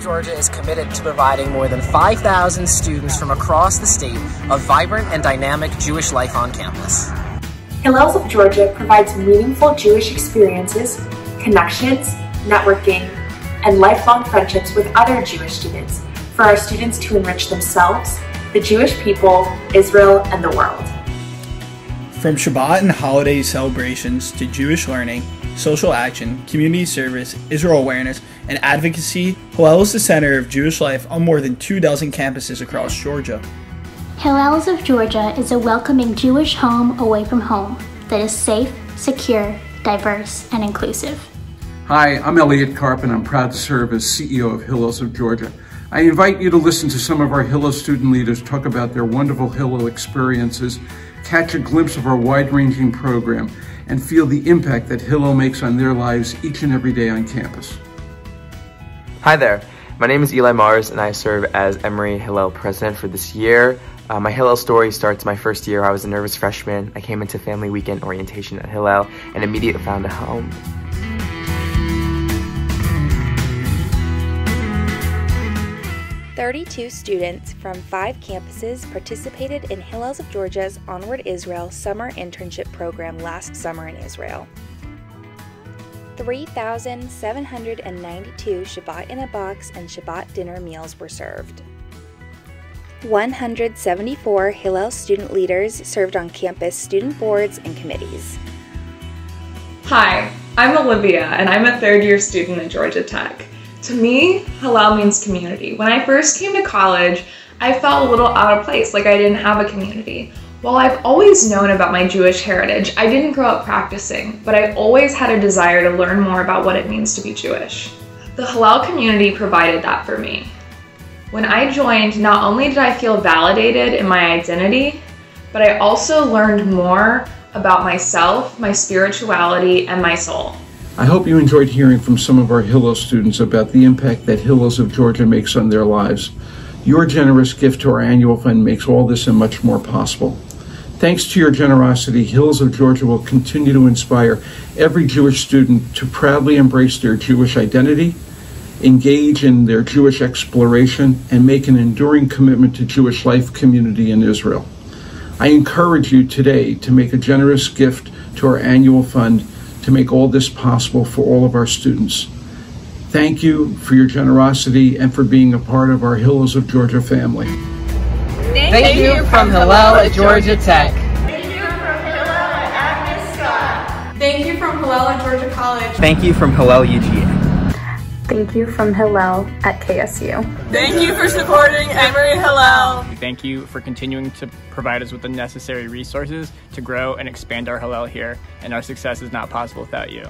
of Georgia is committed to providing more than 5,000 students from across the state a vibrant and dynamic Jewish life on campus. Hillels of Georgia provides meaningful Jewish experiences, connections, networking, and lifelong friendships with other Jewish students for our students to enrich themselves, the Jewish people, Israel, and the world. From Shabbat and holiday celebrations to Jewish learning, social action, community service, Israel awareness, and advocacy, Hillel is the center of Jewish life on more than two dozen campuses across Georgia. Hillels of Georgia is a welcoming Jewish home away from home that is safe, secure, diverse, and inclusive. Hi, I'm Elliot Karp and I'm proud to serve as CEO of Hillels of Georgia. I invite you to listen to some of our Hillel student leaders talk about their wonderful Hillel experiences, catch a glimpse of our wide-ranging program, and feel the impact that Hillel makes on their lives each and every day on campus. Hi there, my name is Eli Mars and I serve as Emory Hillel president for this year. Uh, my Hillel story starts my first year. I was a nervous freshman. I came into family weekend orientation at Hillel and immediately found a home. 32 students from five campuses participated in Hillels of Georgia's Onward Israel summer internship program last summer in Israel. 3,792 Shabbat in a box and Shabbat dinner meals were served. 174 Hillel student leaders served on campus student boards and committees. Hi, I'm Olivia and I'm a third year student at Georgia Tech. To me, Hillel means community. When I first came to college, I felt a little out of place, like I didn't have a community. While I've always known about my Jewish heritage, I didn't grow up practicing, but I always had a desire to learn more about what it means to be Jewish. The Hillel community provided that for me. When I joined, not only did I feel validated in my identity, but I also learned more about myself, my spirituality, and my soul. I hope you enjoyed hearing from some of our Hillel students about the impact that Hillels of Georgia makes on their lives. Your generous gift to our annual fund makes all this and much more possible. Thanks to your generosity, Hillels of Georgia will continue to inspire every Jewish student to proudly embrace their Jewish identity, engage in their Jewish exploration, and make an enduring commitment to Jewish life community in Israel. I encourage you today to make a generous gift to our annual fund to make all this possible for all of our students. Thank you for your generosity and for being a part of our Hillels of Georgia family. Thank, Thank you from Hillel at Georgia Tech. Thank you from Hillel at Agnes Scott. Thank you from Hillel at Georgia College. Thank you from Hillel UGA. Thank you from Hillel at KSU. Thank you for supporting Emory Hillel. Thank you for continuing to provide us with the necessary resources to grow and expand our Hillel here, and our success is not possible without you.